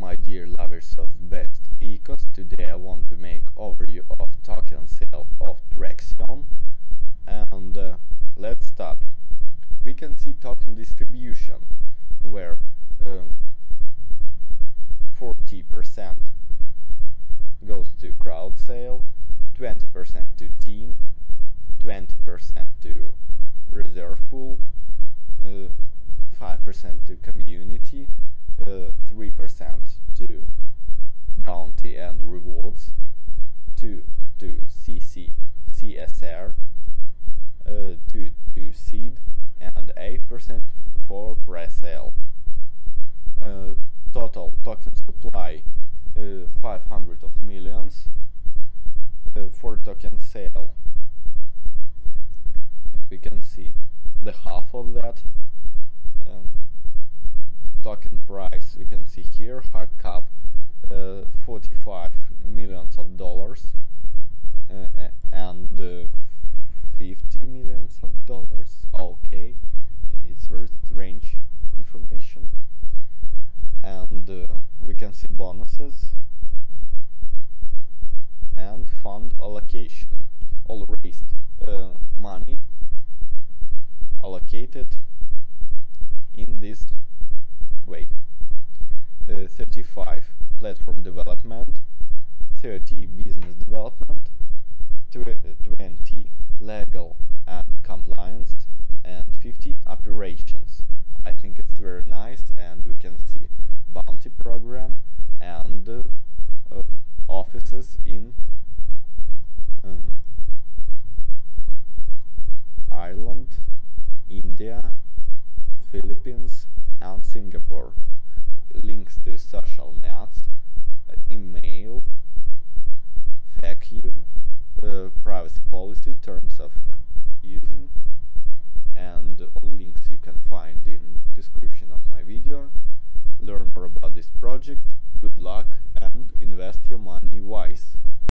my dear lovers of best ecos, today I want to make overview of token sale of Traxion and uh, let's start. We can see token distribution where 40% um, goes to crowd sale, 20% to team, 20% to reserve pool, 5% uh, to community, and rewards, 2 to CC, CSR, uh, 2 to seed, and 8% for pre-sale. Uh, total token supply uh, 500 of millions uh, for token sale. We can see the half of that um, token price we can see here hard cap 45 millions of dollars uh, and uh, 50 millions of dollars. Okay it's very strange information. And uh, we can see bonuses and fund allocation. All raised uh, money allocated in this way. Uh, 35 platform development, 30 business development, 20 legal and compliance, and 15 operations. I think it's very nice and we can see bounty program and uh, um, offices in um, Ireland, India, Philippines and Singapore. Links to social nets, uh, email, FAQ, uh, privacy policy, terms of using, and all links you can find in description of my video. Learn more about this project, good luck and invest your money wise.